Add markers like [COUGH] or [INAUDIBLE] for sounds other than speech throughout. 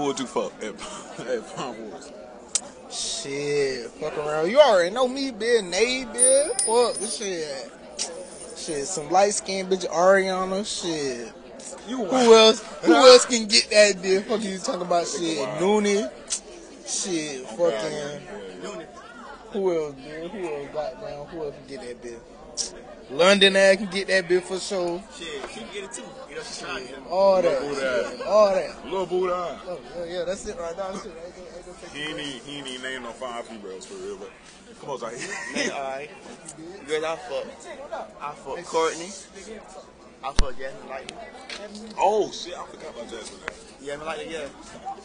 Who would you fuck at, [LAUGHS] at Prom Wars? Shit, fuck around. You already know me, bitch. Nate, bitch. Fuck this shit. Shit, some light skinned bitch Ariana. Shit. You Who else? Who [LAUGHS] else can get that bitch? Fuck you talking about shit. Noonie. Shit, fucking. Who else, bitch? Who else got down? Who else can get that bitch? London ass can get that bitch for sure. Shit, she can get it too. You know, she's trying to get it. All Little booty that. ass. All that. Little booty eye. Oh, yeah, yeah, that's it right now. Shit, ain't gonna- ain't He ain't even, he ain't even named no five females for real, but come on, Zahid. Man, alright. Girls [LAUGHS] I fuck. I fuck Courtney. I fuck Jasmine Lightning. oh shit, I forgot about Jasmine. Yeah, me like yeah.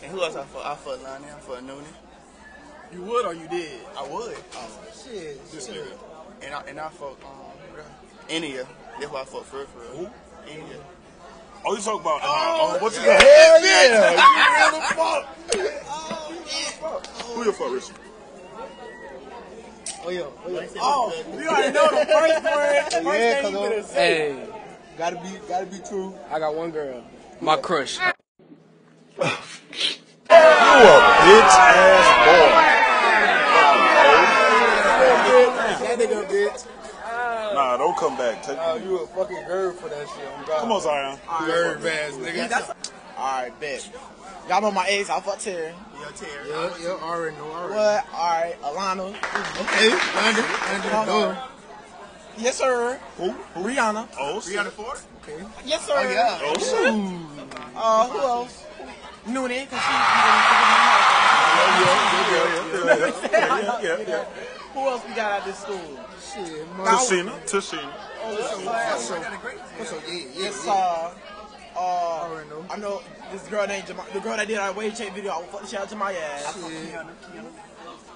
And who else I fuck? I fuck Lonnie. I fuck Noonie. You would or you did? I would. Shit, This shit. nigga. And I and I fuck um India. That's why I fuck for real, for real. Who? India. Oh, you talking about? Uh, oh, what's Hell yeah. [LAUGHS] You real fuck? Who you fuck, Richie? Oh, yeah. Oh, yeah. Oh, you already know the first word. First Yeah, thing you gonna say. Hey, Gotta be, gotta be true. I got one girl. My crush. [LAUGHS] You a bitch ass That nigga bitch. Nah, don't come back. Take, Oh, you a fucking girl for that shit. I'm God. come on, Zion. Nerve ass nigga. Alright, bet. Y'all know my ex, I fuck Terry. Yo, Terry. Yeah, yeah, already know, already. What? Alright, Alana. Okay, London, London, no. Yes, sir. Who? Rihanna. Oh, shit. Rihanna Ford? Okay. Yes, sir. Oh, yeah. Oh, shit. Uh, who else? Noonie, cause she. Yeah, yeah, yeah, yeah. Who else we got out this school? Shit, man. Tashina, Tashina. What's up? What's up? Yeah, yeah, It's yeah. uh, uh, Already know. I know this girl named Jama- the girl that did our wave check video. I will fuck the shit out to my ass. Shit.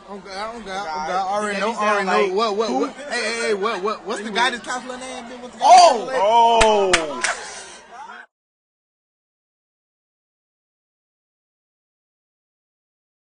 I'm God, I'm God, I'm God. God. Already Yeah, know, he sound already like- know. What, what, what? Hey, hey, hey, what, what? What's the guy that's counselor name? What's the guy Oh! Oh,